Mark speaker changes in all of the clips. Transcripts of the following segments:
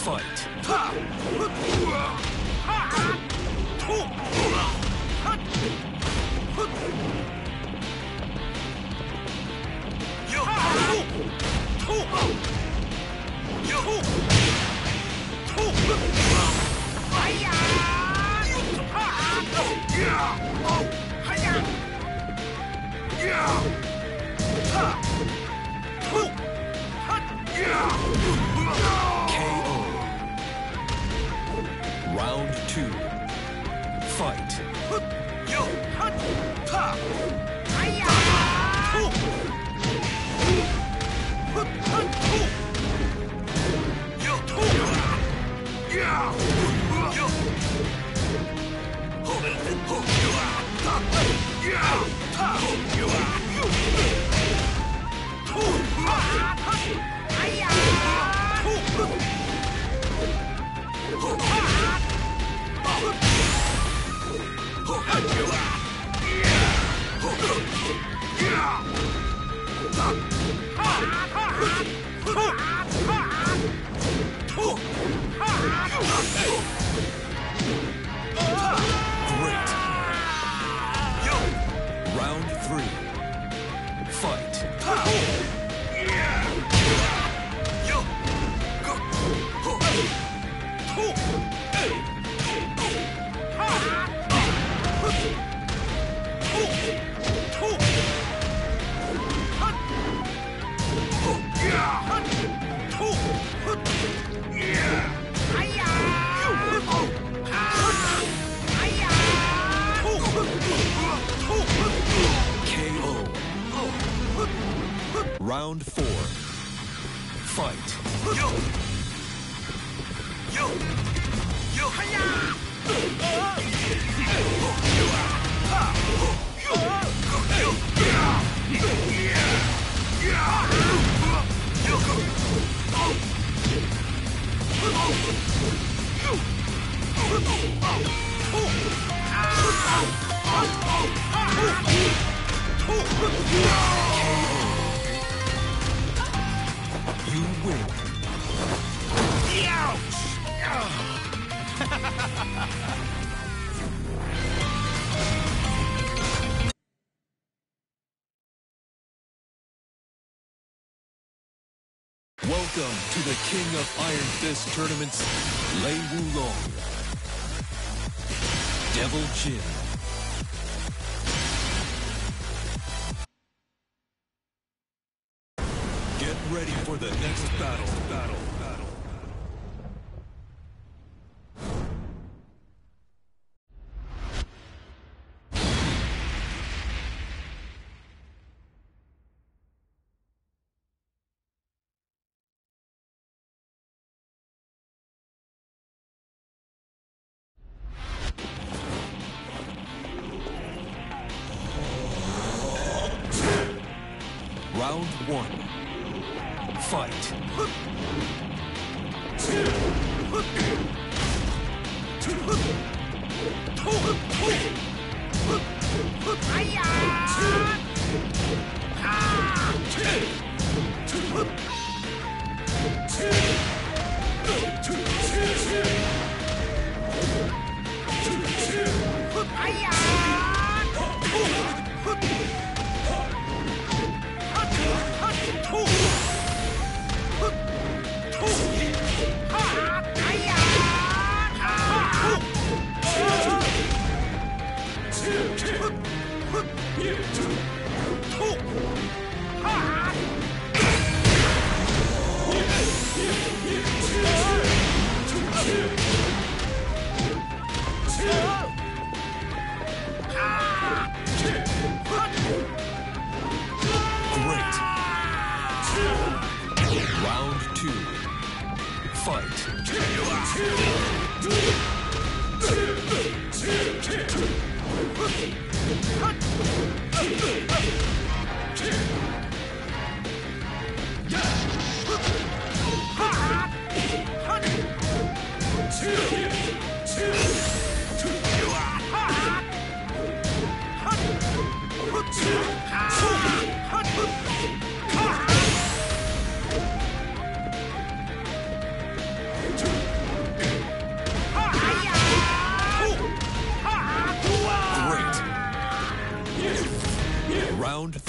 Speaker 1: Fight. KO. Two. Fight. Round four. Fight. You win. Ouch! Welcome to the King of Iron Fist tournaments, Lei Wulong. Devil Jin. Round one. Fight.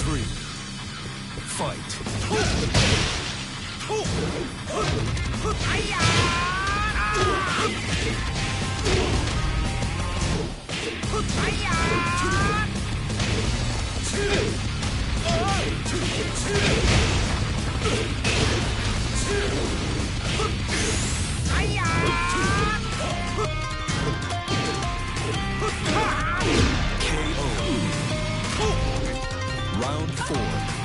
Speaker 1: Three. Fight. KO. Four.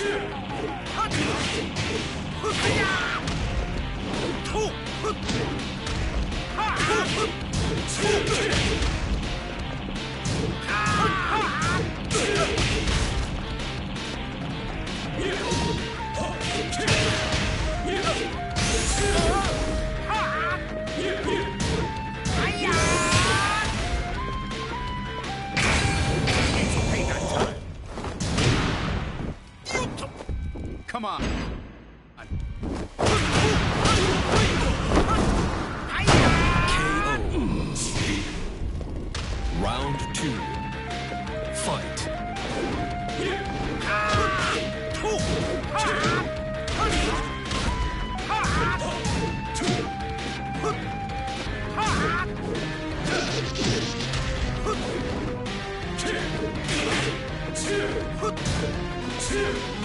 Speaker 1: Two!
Speaker 2: Come on.
Speaker 1: KO. Round two. Fight. KO.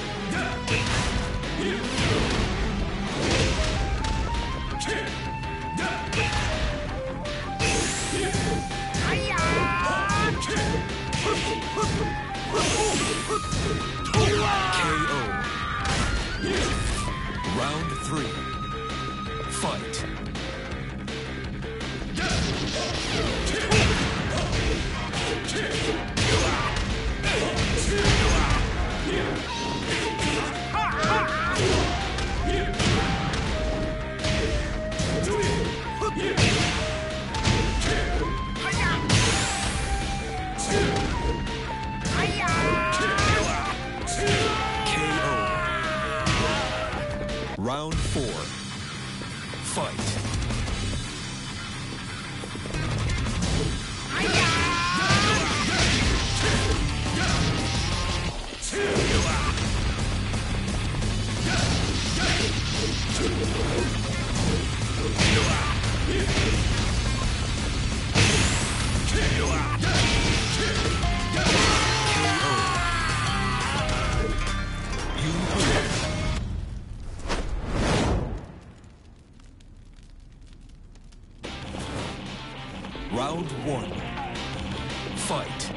Speaker 1: Round one. Fight.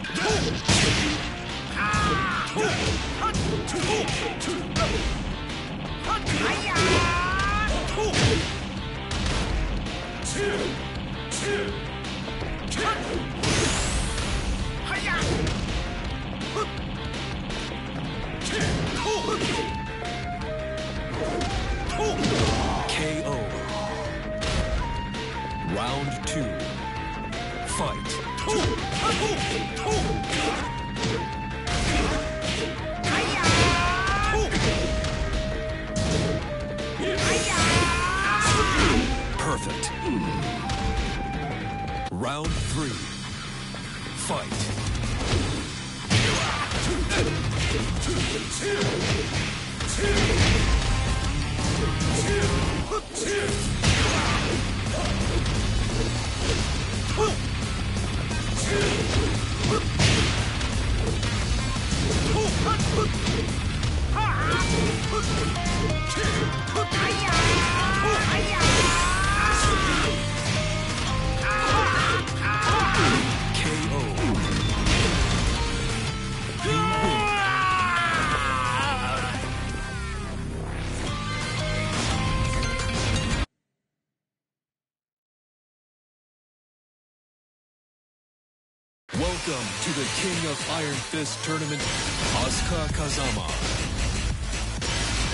Speaker 1: Welcome to the King of Iron Fist tournament, Asuka Kazama.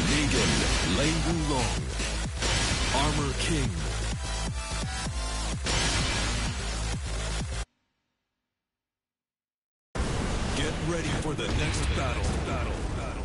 Speaker 1: Negan Lei Wulong. Armor King. Get ready for the next battle. Battle. Battle.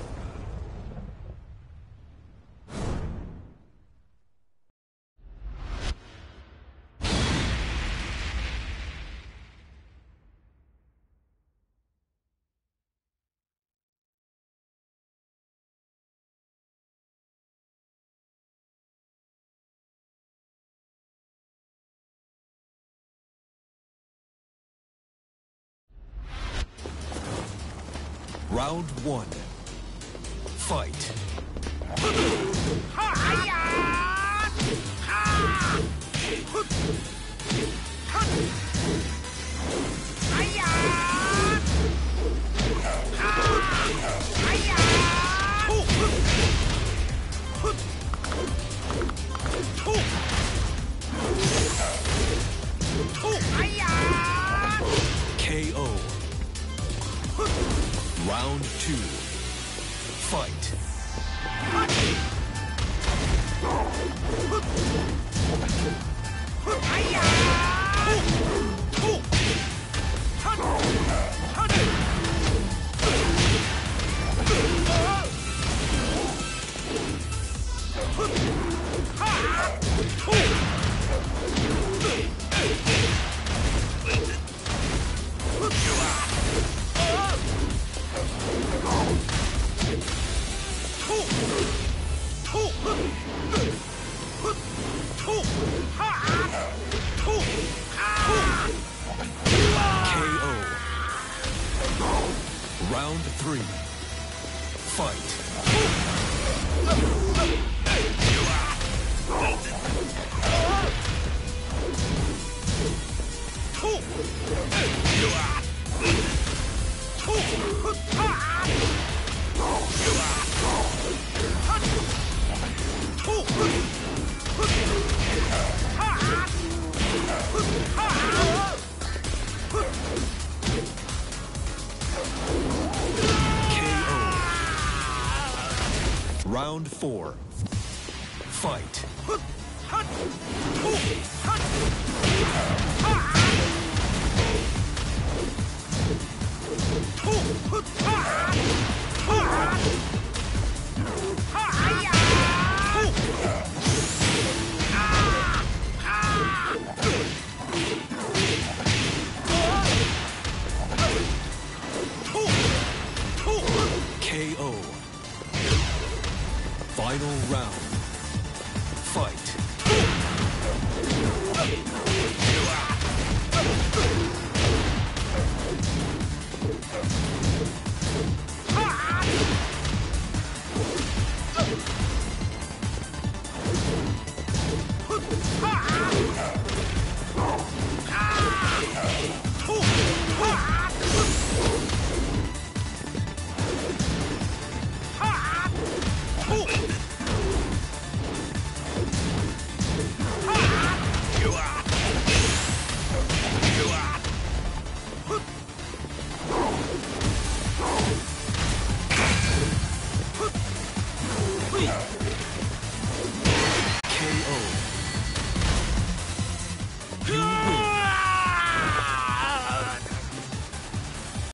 Speaker 1: Round one. Fight. Four. Fight. Final round. Fight.